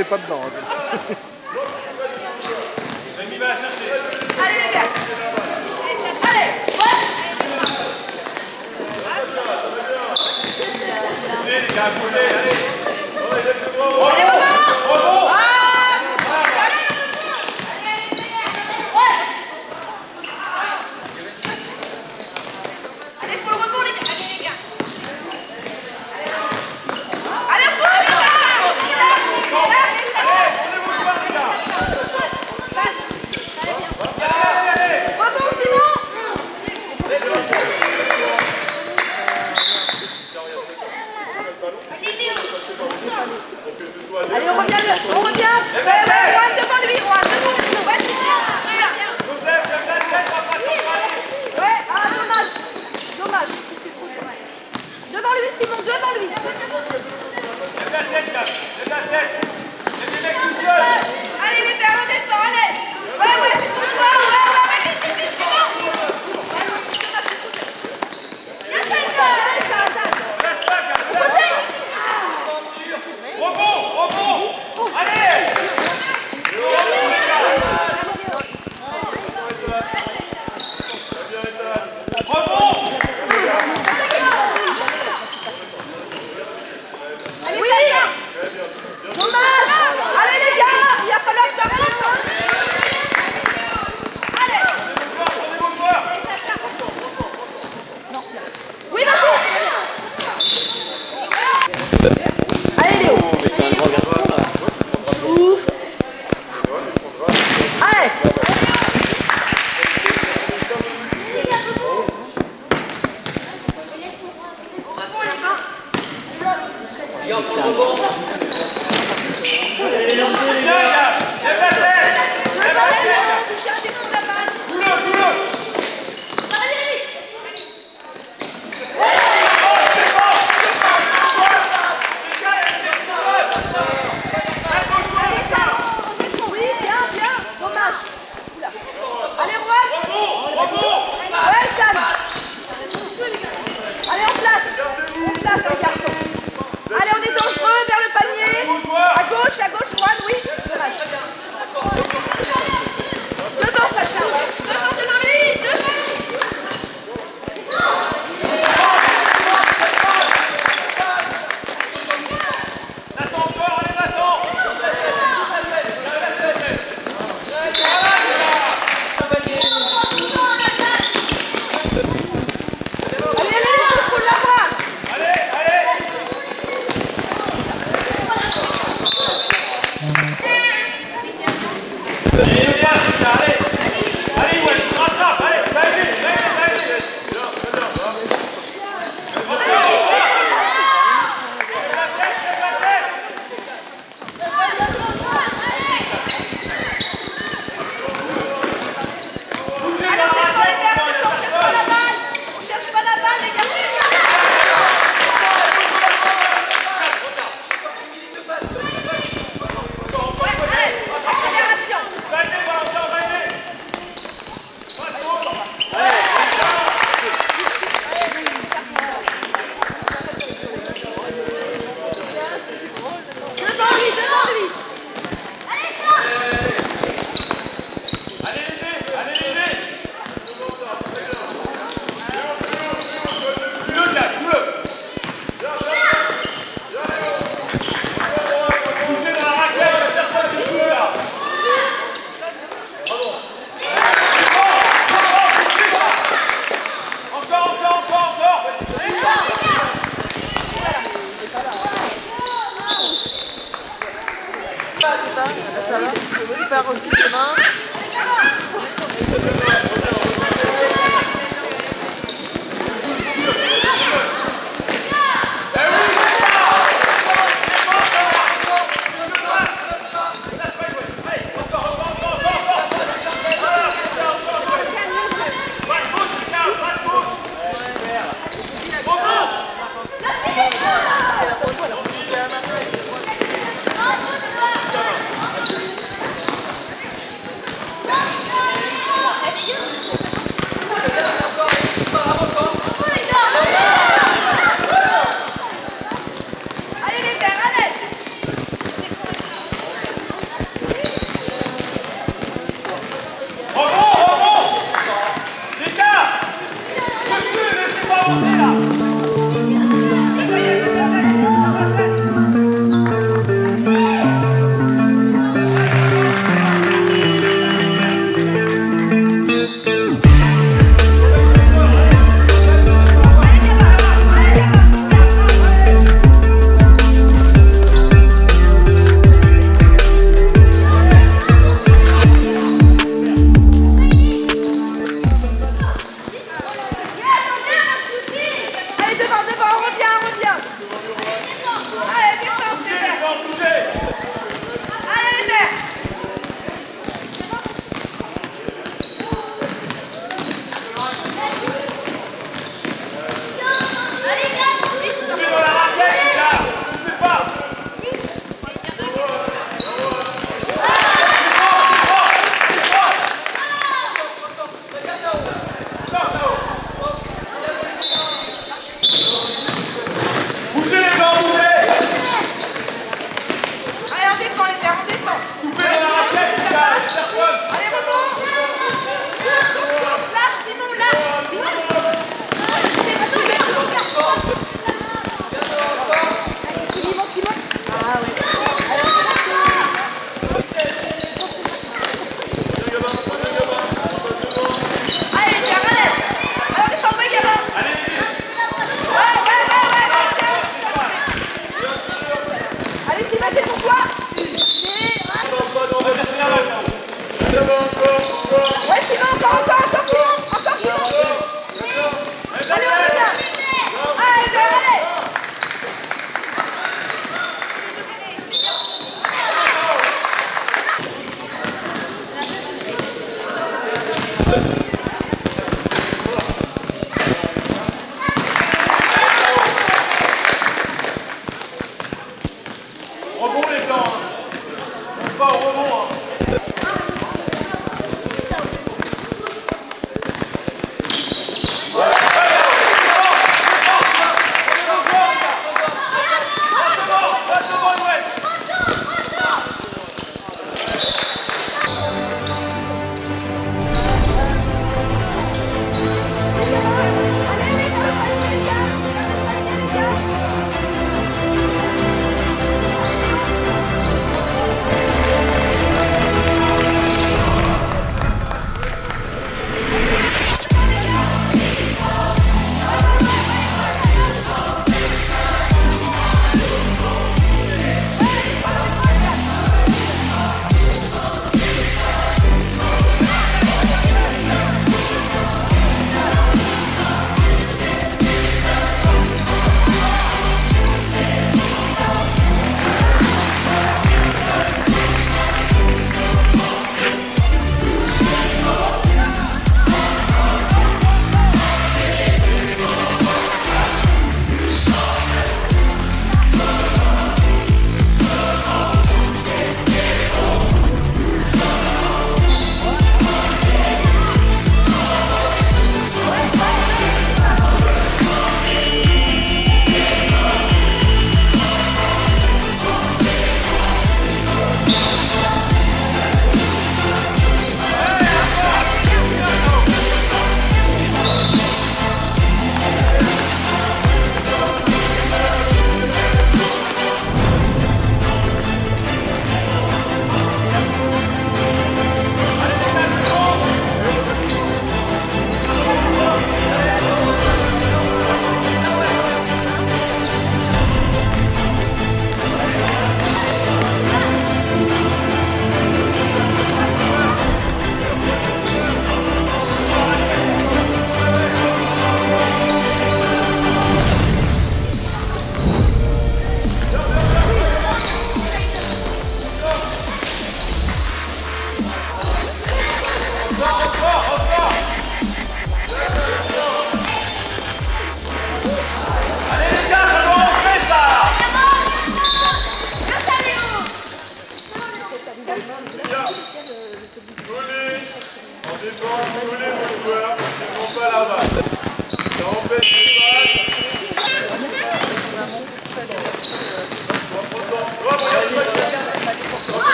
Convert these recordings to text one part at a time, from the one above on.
nei pannoni.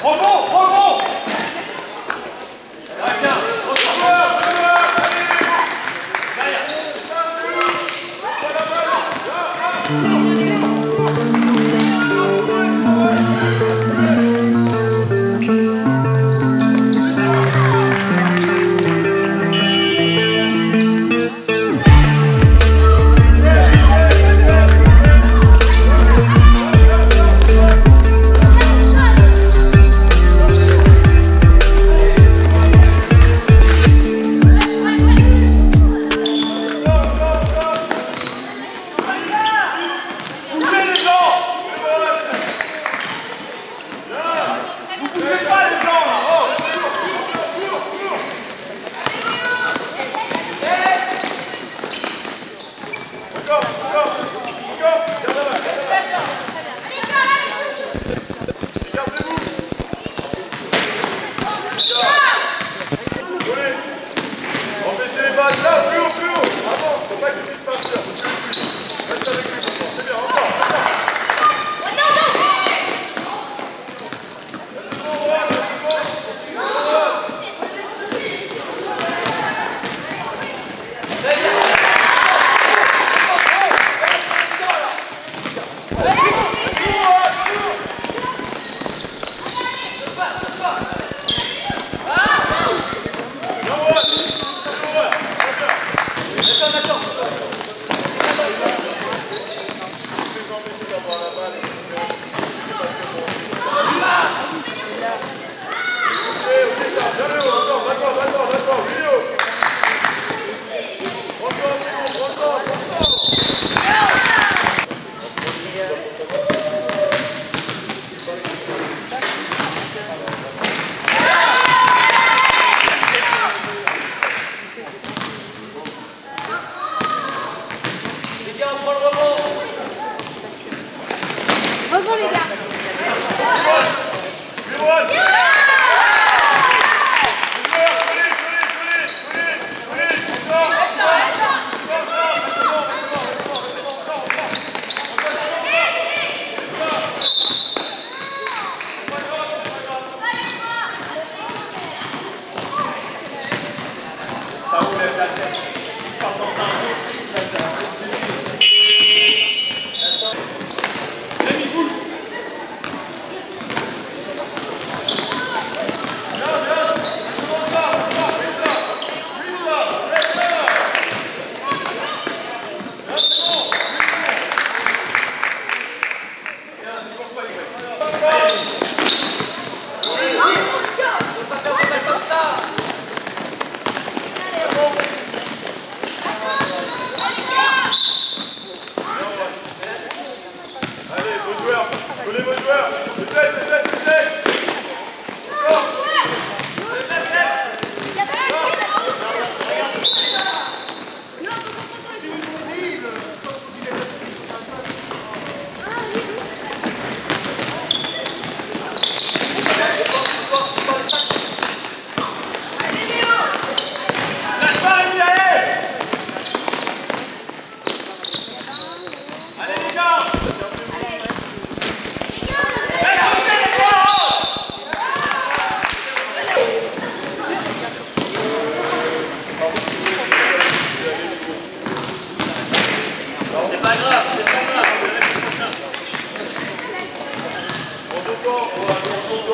¡Ojo! ¡Ojo!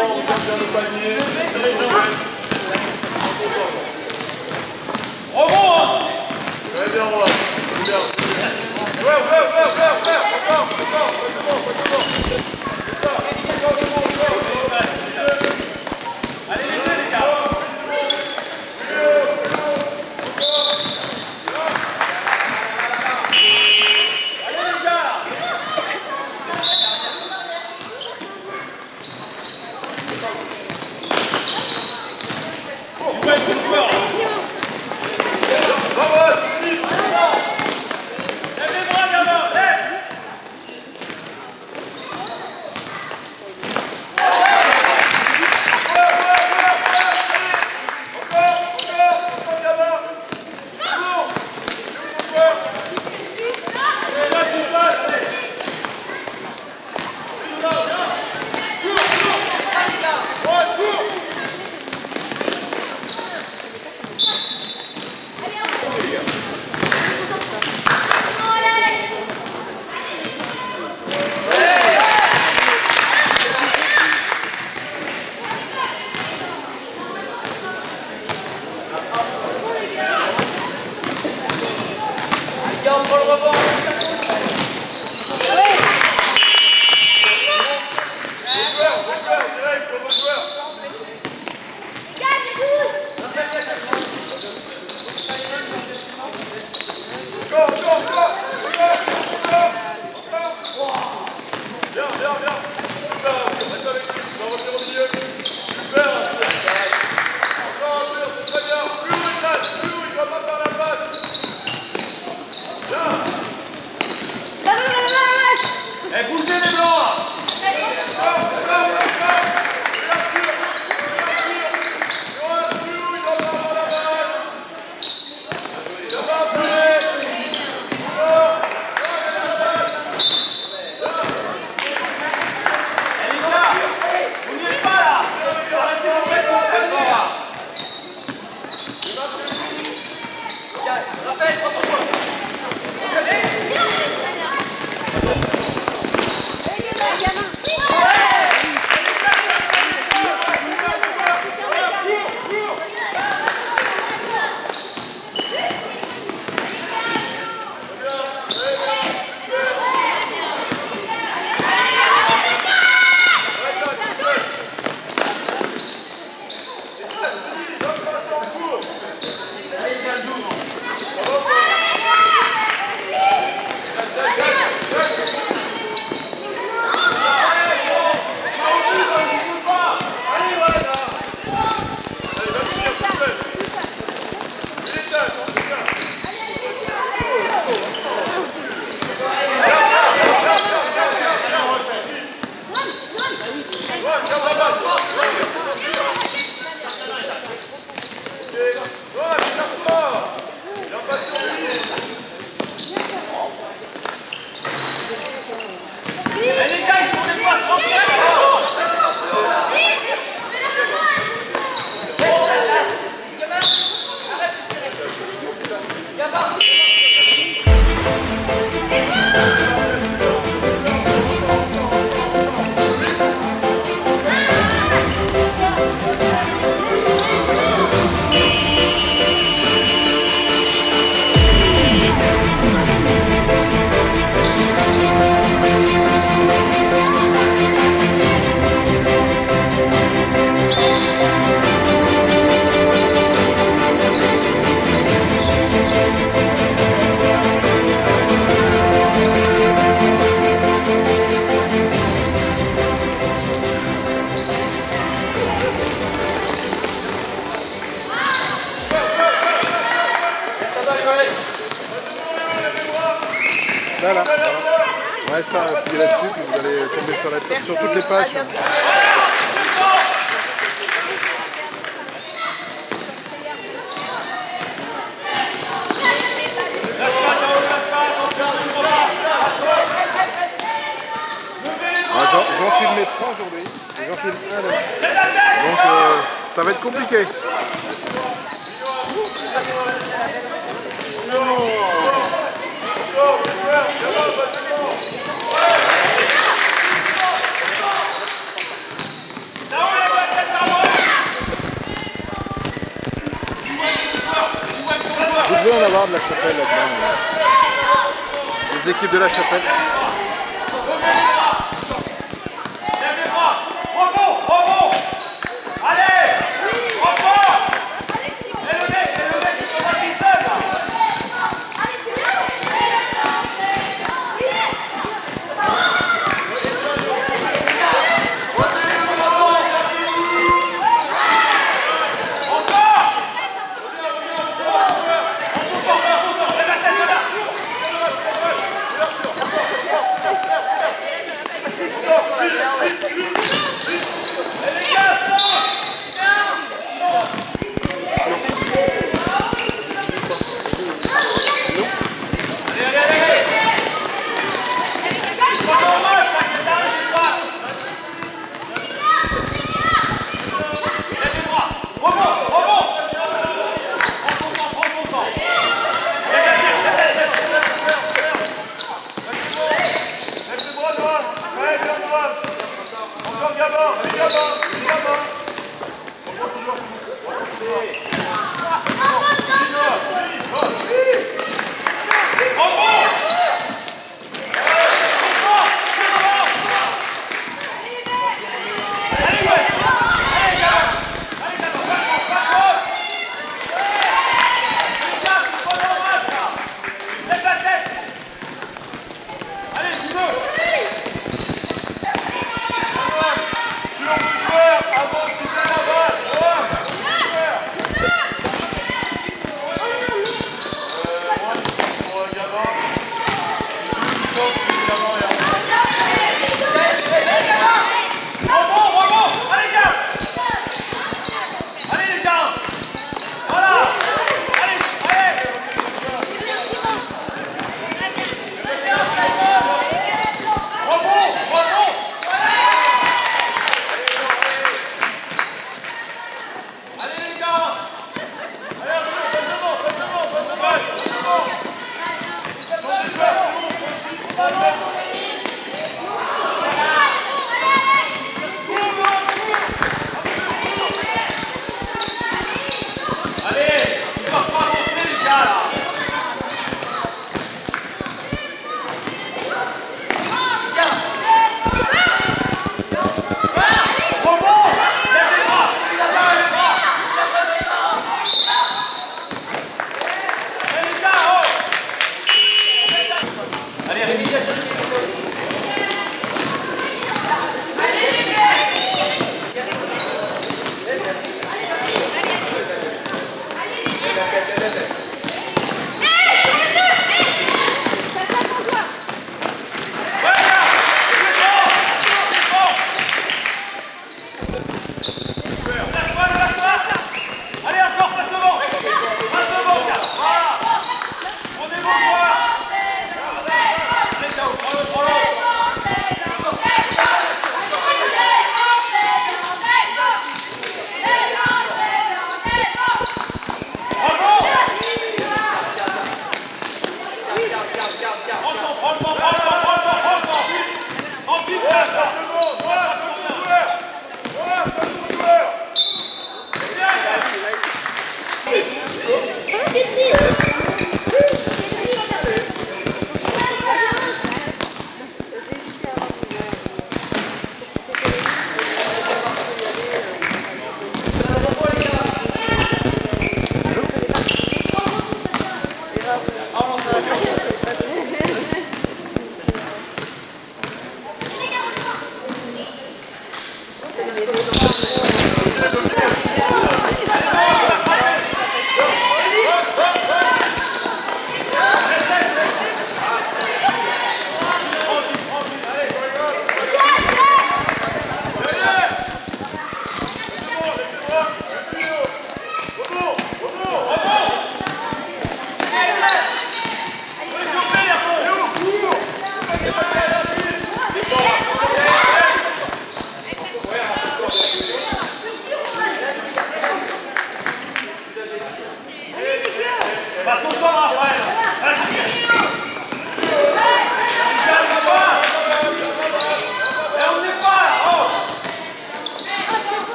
Encore, encore, encore, Là,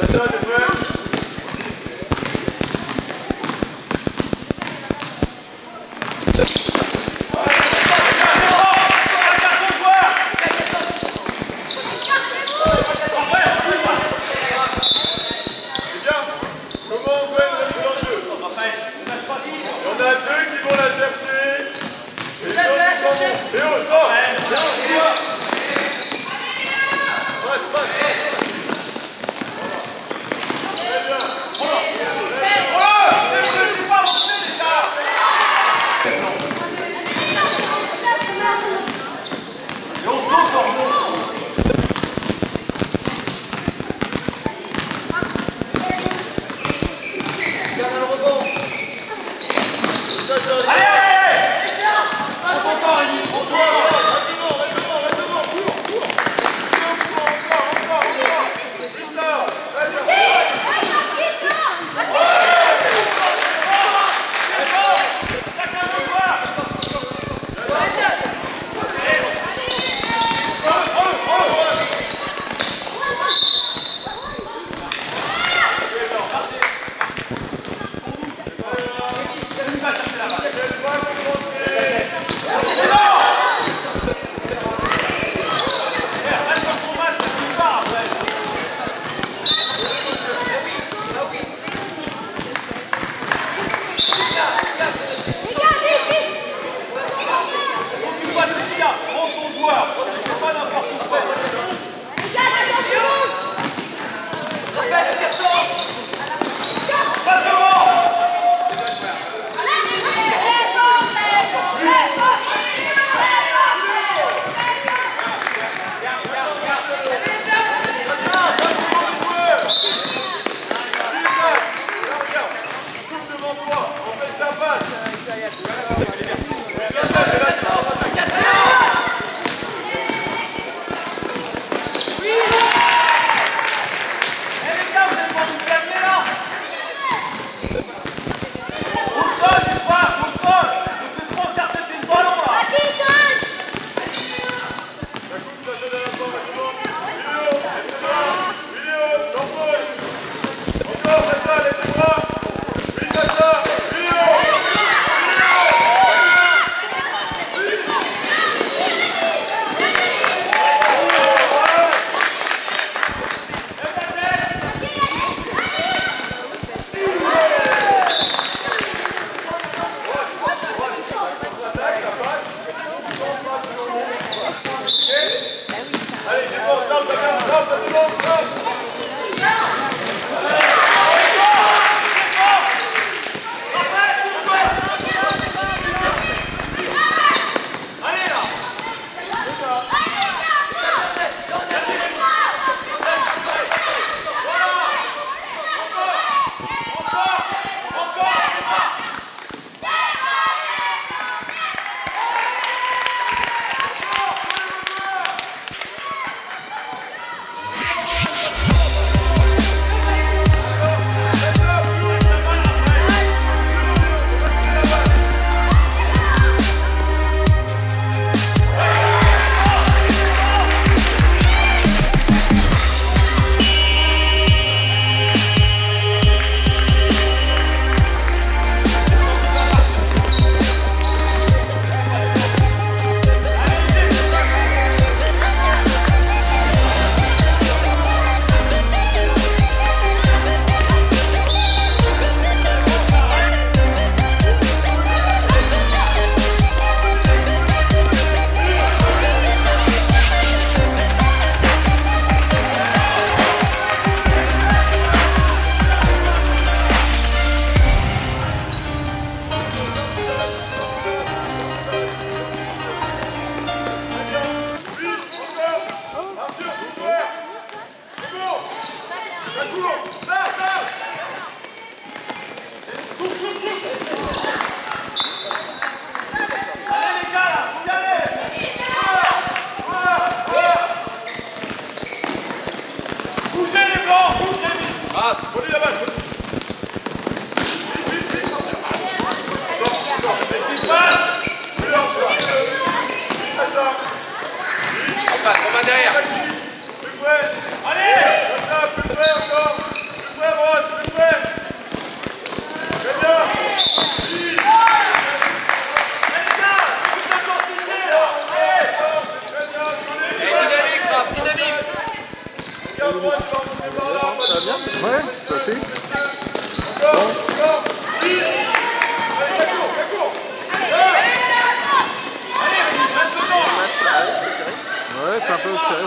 Let's Allez,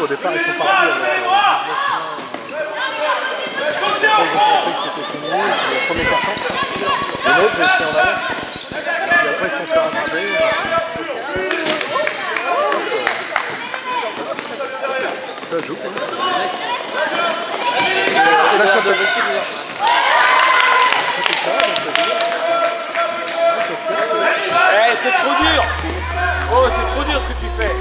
Au départ, ils sont partis. Euh, ils le premier carton. Et l'autre, resté en avant. Et après, ils sont fait rattraper. Ça joue. La chapelle. Eh, c'est trop dur Oh, c'est trop dur ce que tu fais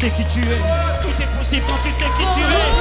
sais qui tu es. Tout est possible quand tu sais qui tu es.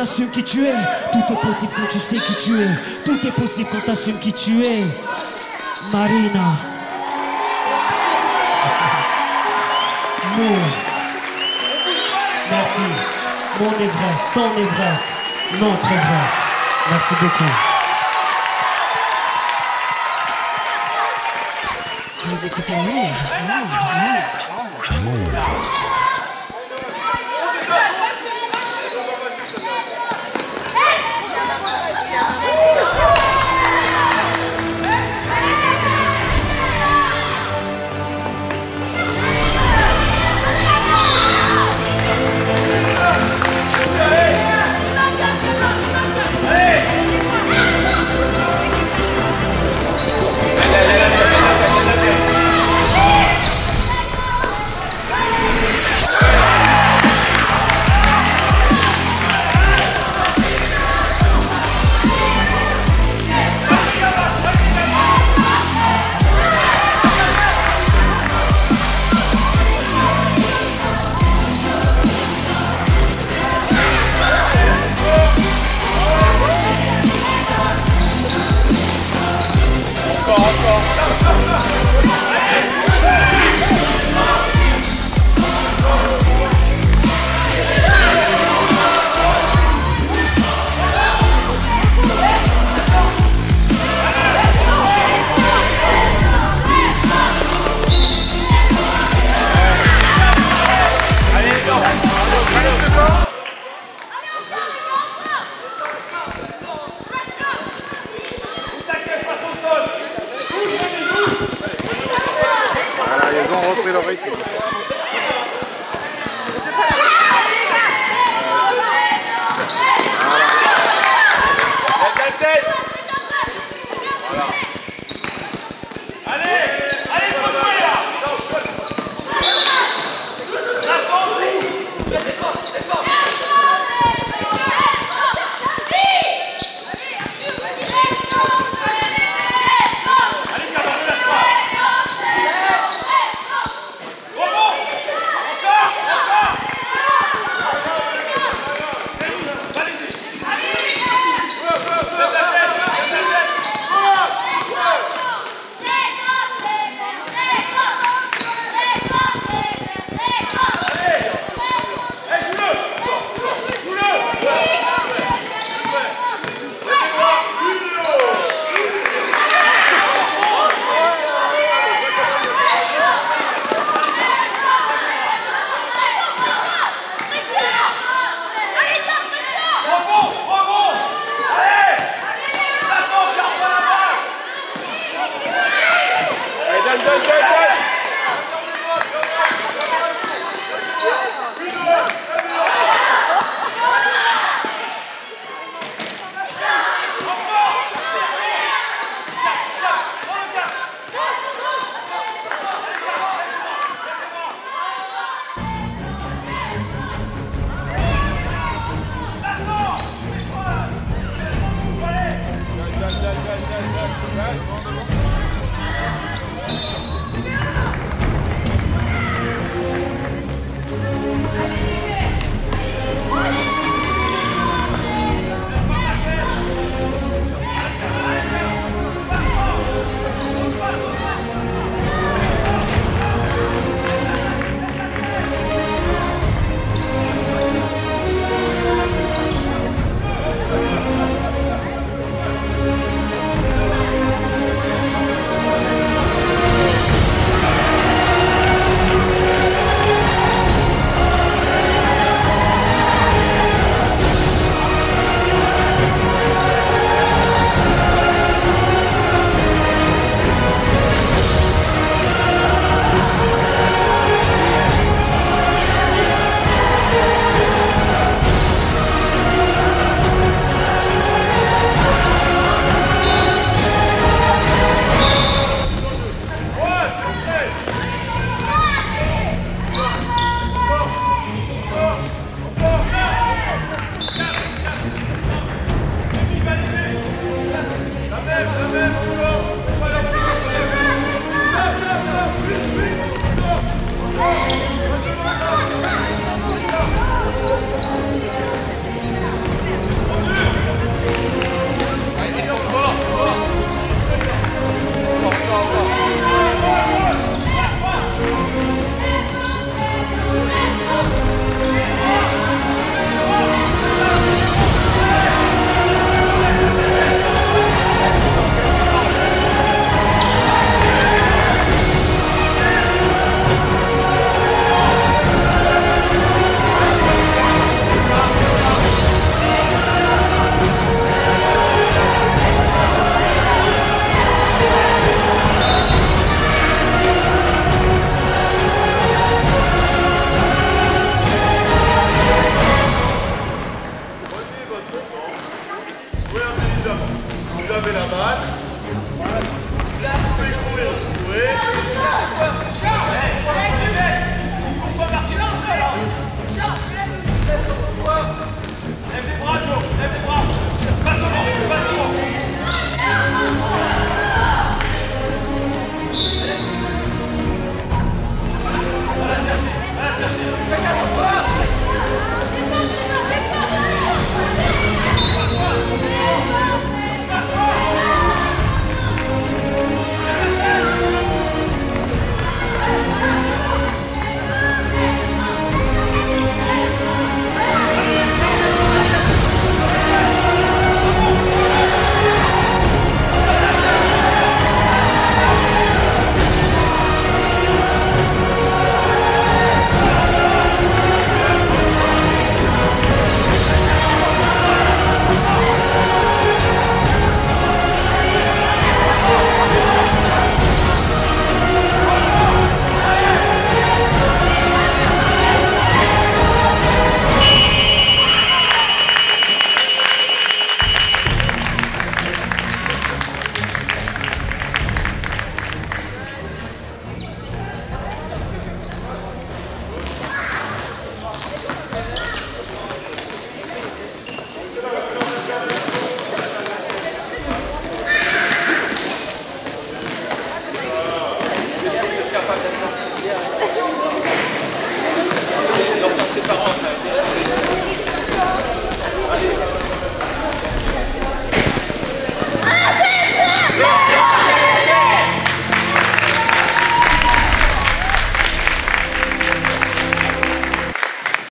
T'assumes qui tu es. Tout est possible quand tu sais qui tu es. Tout est possible quand t'assumes qui tu es. Marina. Merci. Mon Everest, ton Everest, notre Everest. Merci beaucoup. Vous écoutez Move, Voilà, ils Bye.